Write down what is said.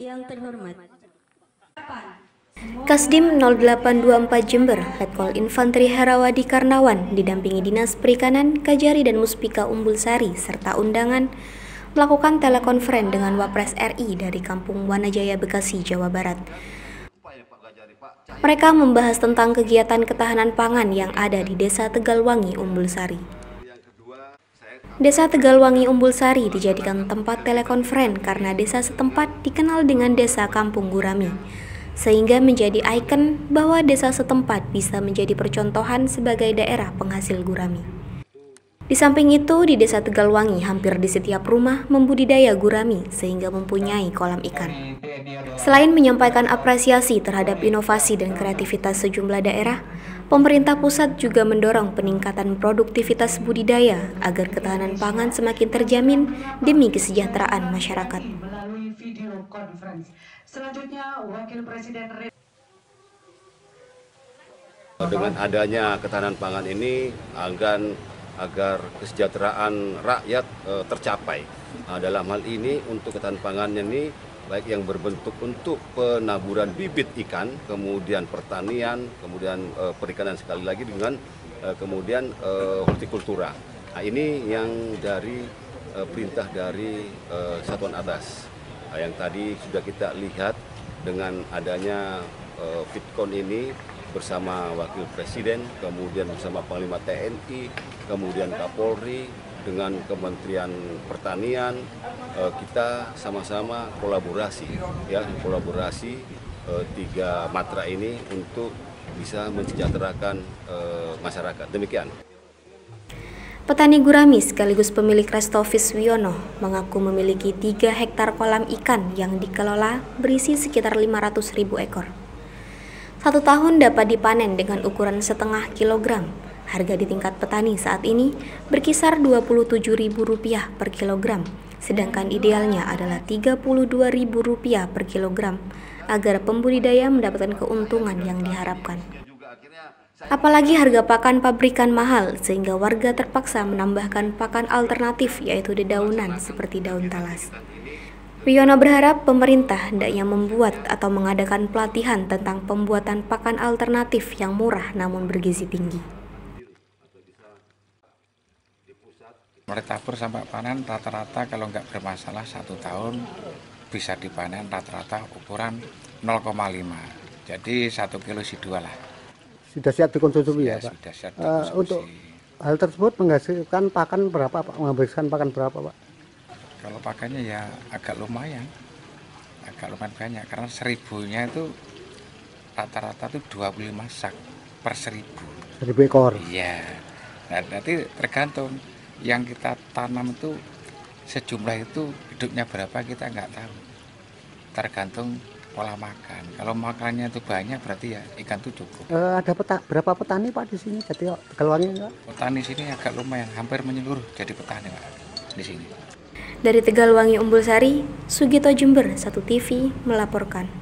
Yang terhormat, Kasdim 0824 Jember, Letkol Infanteri Herawadi Karnawan, didampingi Dinas Perikanan, Kajari dan Muspika Umbul Sari, serta undangan, melakukan telekonferen dengan Wapres RI dari Kampung Wanajaya, Bekasi, Jawa Barat. Mereka membahas tentang kegiatan ketahanan pangan yang ada di Desa Tegalwangi, Umbul Sari. Desa Tegalwangi Umbul Sari dijadikan tempat telekonferen karena desa setempat dikenal dengan Desa Kampung Gurami, sehingga menjadi ikon bahwa desa setempat bisa menjadi percontohan sebagai daerah penghasil gurami. Di samping itu, di Desa Tegalwangi hampir di setiap rumah membudidaya gurami sehingga mempunyai kolam ikan. Selain menyampaikan apresiasi terhadap inovasi dan kreativitas sejumlah daerah, Pemerintah pusat juga mendorong peningkatan produktivitas budidaya agar ketahanan pangan semakin terjamin demi kesejahteraan masyarakat. Melalui video conference. Selanjutnya, Wakil Presiden dengan adanya ketahanan pangan ini agar agar kesejahteraan rakyat e, tercapai. Nah, dalam hal ini untuk ketahanan pangannya ini baik yang berbentuk untuk penaburan bibit ikan, kemudian pertanian, kemudian e, perikanan sekali lagi dengan e, kemudian e, hortikultura. Nah, ini yang dari e, perintah dari e, satuan atas. Nah, yang tadi sudah kita lihat dengan adanya e, Fitcon ini bersama Wakil Presiden, kemudian bersama Panglima TNI, kemudian Kapolri, dengan Kementerian Pertanian eh, kita sama-sama kolaborasi ya kolaborasi eh, tiga matra ini untuk bisa mensejahterakan eh, masyarakat. Demikian. Petani gurami sekaligus pemilik Restovis Wiono mengaku memiliki 3 hektar kolam ikan yang dikelola berisi sekitar 500 ribu ekor. Satu tahun dapat dipanen dengan ukuran setengah kilogram Harga di tingkat petani saat ini berkisar Rp27.000 per kilogram, sedangkan idealnya adalah Rp32.000 per kilogram agar pembudidaya mendapatkan keuntungan yang diharapkan. Apalagi harga pakan pabrikan mahal sehingga warga terpaksa menambahkan pakan alternatif yaitu dedaunan seperti daun talas. Wiono berharap pemerintah hendaknya membuat atau mengadakan pelatihan tentang pembuatan pakan alternatif yang murah namun bergizi tinggi. Mulai tabur sampai panen rata-rata kalau nggak bermasalah satu tahun bisa dipanen rata-rata ukuran 0,5 jadi satu kilo si dua lah sudah siap dikonsumsi ya, ya Pak? sudah siap uh, untuk hal tersebut menghasilkan pakan berapa Pak? menghabiskan pakan berapa Pak? kalau pakannya ya agak lumayan agak lumayan banyak karena seribunya itu rata-rata itu 25 sak per seribu seribu ekor? iya nah, nanti tergantung yang kita tanam itu sejumlah itu hidupnya berapa kita nggak tahu. Tergantung pola makan. Kalau makannya itu banyak berarti ya ikan itu cukup. E, ada peta, berapa petani pak di sini? Jadi keluarnya petani sini agak lumayan hampir menyeluruh jadi petani pak di sini. Dari Tegalwangi Umbul Sari Sugito Jember satu TV melaporkan